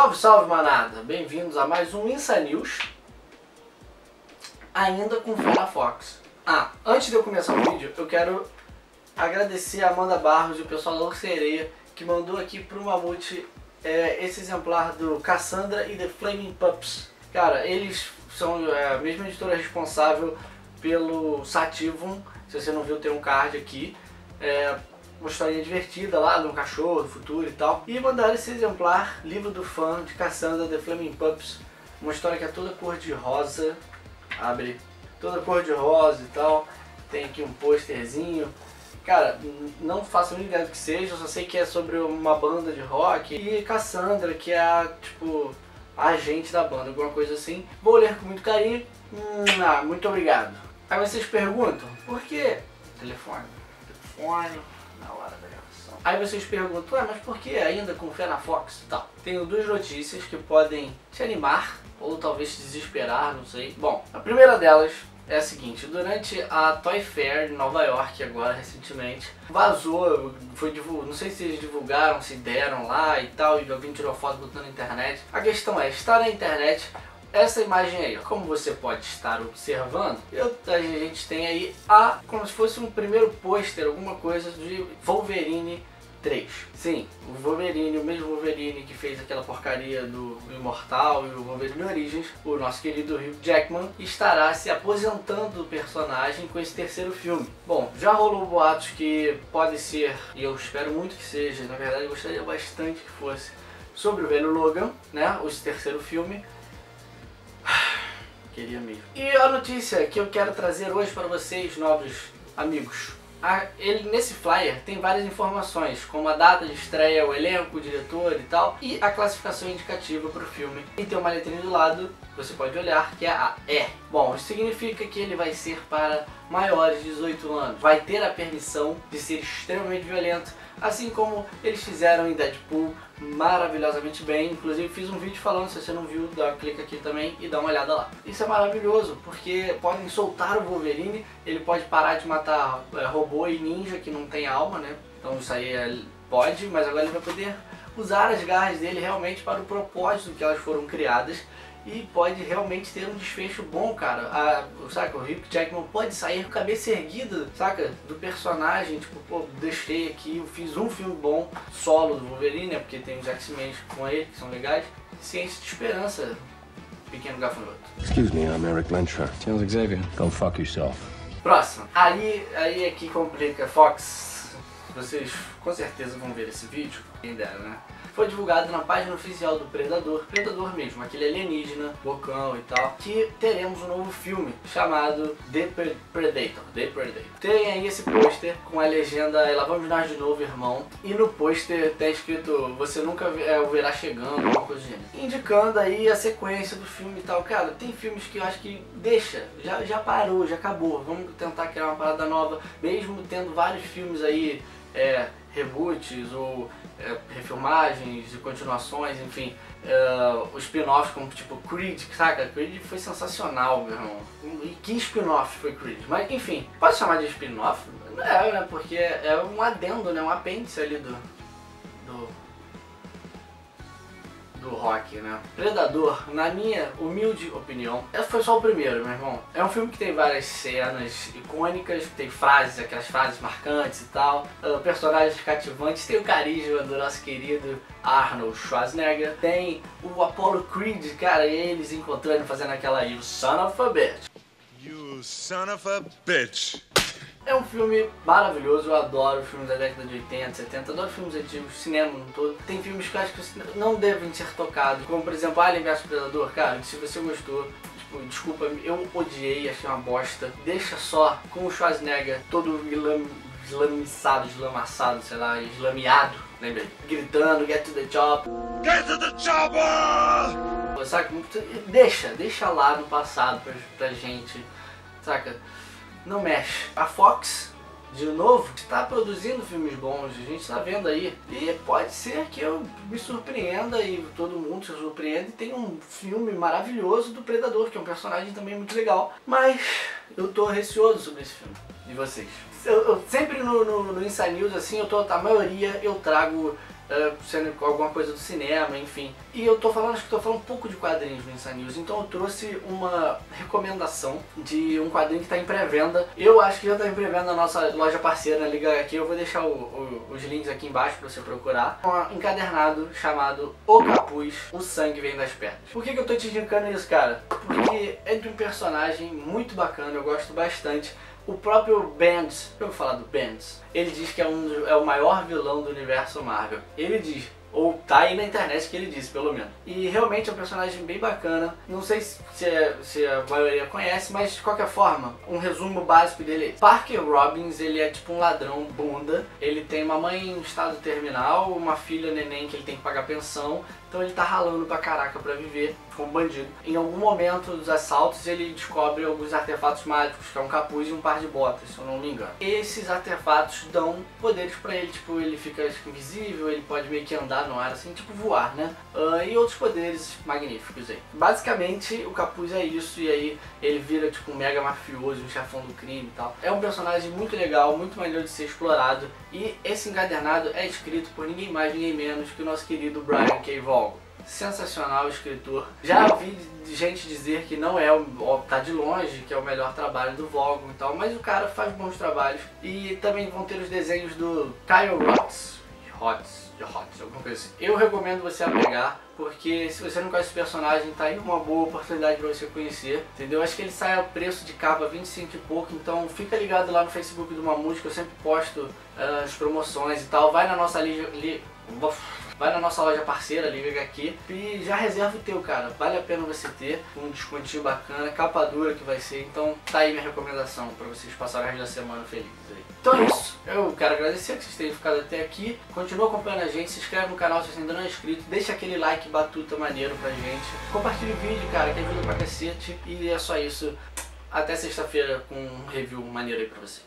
Salve, salve manada! Bem-vindos a mais um Insa News, ainda com Fera Fox. Ah, antes de eu começar o vídeo, eu quero agradecer a Amanda Barros e o pessoal da Orcereia que mandou aqui pro Mamute é, esse exemplar do Cassandra e The Flaming Pups. Cara, eles são é, a mesma editora responsável pelo Sativum, se você não viu tem um card aqui. É, uma historinha divertida lá de um cachorro do futuro e tal. E mandaram esse exemplar, livro do fã de Cassandra The Flaming Pups. Uma história que é toda cor de rosa. Abre toda cor de rosa e tal. Tem aqui um pôsterzinho. Cara, não faço nem ideia do que seja, só sei que é sobre uma banda de rock. E Cassandra, que é a, tipo, a agente da banda, alguma coisa assim. Vou ler com muito carinho. Hum, ah, muito obrigado. Aí vocês perguntam, por que? Telefone. Telefone na hora da gravação. Aí vocês perguntam, Ué, mas por que ainda com fé na Fox tal? Tenho duas notícias que podem te animar ou talvez te desesperar, não sei. Bom, a primeira delas é a seguinte, durante a Toy Fair em Nova York agora recentemente, vazou, foi divulgado, não sei se eles divulgaram, se deram lá e tal, e alguém tirou foto botando na internet. A questão é, está na internet essa imagem aí, como você pode estar observando, eu, a gente tem aí a, como se fosse um primeiro pôster, alguma coisa de Wolverine 3. Sim, o Wolverine, o mesmo Wolverine que fez aquela porcaria do Imortal e o Wolverine Origins, o nosso querido Hugh Jackman, estará se aposentando do personagem com esse terceiro filme. Bom, já rolou boatos que pode ser, e eu espero muito que seja, na verdade eu gostaria bastante que fosse, sobre o velho Logan, né, esse terceiro filme, Queria mesmo. E a notícia que eu quero trazer hoje para vocês, novos amigos. A, ele, nesse flyer tem várias informações, como a data de estreia, o elenco, o diretor e tal, e a classificação indicativa para o filme. E tem uma letrinha do lado, você pode olhar, que é a E. Bom, isso significa que ele vai ser para maiores de 18 anos. Vai ter a permissão de ser extremamente violento, assim como eles fizeram em Deadpool maravilhosamente bem. Inclusive fiz um vídeo falando, se você não viu, dá um clique aqui também e dá uma olhada lá. Isso é maravilhoso, porque podem soltar o Wolverine, ele pode parar de matar é, robô e ninja que não tem alma, né? Então isso aí é, pode, mas agora ele vai poder usar as garras dele realmente para o propósito que elas foram criadas e pode realmente ter um desfecho bom, cara. A, saca, o Hugh Jackman pode sair com a cabeça erguida, saca, do personagem, tipo, pô, deixei aqui, eu fiz um filme bom, solo do Wolverine, né, porque tem os X-Men com ele, que são legais, Ciência de Esperança, pequeno gafanhoto. Excuse me, I'm Eric Lensher. Charles Xavier. Go fuck yourself. Próximo. Aí, aí é que complica, Fox, vocês com certeza vão ver esse vídeo, quem dera, né? foi divulgado na página oficial do Predador, Predador mesmo, aquele alienígena, bocão e tal, que teremos um novo filme chamado The Predator, The Predator. Tem aí esse pôster com a legenda Lá vamos nós de novo, irmão, e no pôster tem escrito Você nunca é, o verá chegando, uma coisa indicando aí a sequência do filme e tal. Cara, tem filmes que eu acho que deixa, já, já parou, já acabou, vamos tentar criar uma parada nova, mesmo tendo vários filmes aí, é, reboots ou é, refilmagens e continuações, enfim, é, os spin-offs como tipo Creed, saca? Creed foi sensacional, meu irmão. E que spin-off foi Creed? Mas enfim, pode chamar de spin-off? Não é, né? Porque é um adendo, né? Um apêndice ali do, do do rock, né? Predador, na minha humilde opinião, esse foi só o primeiro, meu irmão. É um filme que tem várias cenas icônicas, tem frases, aquelas frases marcantes e tal, uh, personagens cativantes, tem o carisma do nosso querido Arnold Schwarzenegger, tem o Apollo Creed, cara, eles encontrando, fazendo aquela You son of a bitch. You son of a bitch. É um filme maravilhoso, eu adoro filmes da década de 80, 70, adoro filmes antigos, cinema no todo. Tem filmes que eu acho que não devem ser tocados, como por exemplo Alien vs Predador, cara, se você gostou, tipo, desculpa, eu odiei, achei uma bosta. Deixa só com o Schwarzenegger todo islam, islamiçado, eslamaçado, sei lá, islamiado, lembra? Gritando, get to the chopper. Get to the chopper! Saca? Deixa, deixa lá no passado pra, pra gente, saca? Não mexe. A Fox, de novo, está produzindo filmes bons, a gente está vendo aí. E pode ser que eu me surpreenda e todo mundo se surpreenda e tenha um filme maravilhoso do Predador, que é um personagem também muito legal. Mas eu tô receoso sobre esse filme. E vocês? Eu, eu sempre no, no, no News, assim, eu tô, a maioria eu trago uh, sendo alguma coisa do cinema, enfim. E eu tô falando, acho que tô falando um pouco de quadrinhos no Inside News, então eu trouxe uma recomendação de um quadrinho que está em pré-venda. Eu acho que já está em pré-venda na nossa loja parceira, Liga aqui. Eu vou deixar o, o, os links aqui embaixo para você procurar. Um encadernado chamado O Capuz, O Sangue Vem das Pernas. Por que, que eu tô te indicando isso, cara? Porque é de um personagem muito bacana, eu gosto bastante. O próprio Bendis, eu vou falar do Bendis, ele diz que é, um, é o maior vilão do universo Marvel. Ele diz, ou tá aí na internet que ele disse, pelo menos. E realmente é um personagem bem bacana. Não sei se, se a maioria conhece, mas de qualquer forma, um resumo básico dele é. Parker Robbins, ele é tipo um ladrão bunda. Ele tem uma mãe em estado terminal, uma filha neném que ele tem que pagar pensão. Então ele tá ralando pra caraca pra viver como bandido. Em algum momento dos assaltos ele descobre alguns artefatos mágicos, que é um capuz e um par de botas, se eu não me engano. Esses artefatos dão poderes pra ele, tipo, ele fica invisível, ele pode meio que andar no ar, assim, tipo voar, né? Uh, e outros poderes magníficos aí. Basicamente o capuz é isso, e aí ele vira tipo um mega mafioso, um chefão do crime e tal. É um personagem muito legal, muito maneiro de ser explorado, e esse encadernado é escrito por ninguém mais, ninguém menos que o nosso querido Brian K. Vaughan sensacional escritor. Já vi gente dizer que não é, o tá de longe, que é o melhor trabalho do Vogon e tal, mas o cara faz bons trabalhos. E também vão ter os desenhos do Kyle Rotz, Hotz, Hotz, alguma coisa assim. Eu recomendo você a pegar, porque se você não conhece o personagem, tá aí uma boa oportunidade para você conhecer, entendeu? Acho que ele sai a preço de capa 25 e pouco, então fica ligado lá no Facebook do Mamute, que eu sempre posto uh, as promoções e tal. Vai na nossa li, li vai na nossa loja parceira, Liga aqui e já reserva o teu, cara. Vale a pena você ter um descontinho bacana, capa dura que vai ser. Então tá aí minha recomendação para vocês passarem o resto da semana felizes aí. Então é isso. Eu quero agradecer que vocês tenham ficado até aqui. Continua acompanhando a gente, se inscreve no canal se você ainda não é inscrito. Deixa aquele like batuta maneiro pra gente. Compartilha o vídeo, cara, que ajuda pra cacete. E é só isso. Até sexta-feira com um review maneiro aí pra vocês.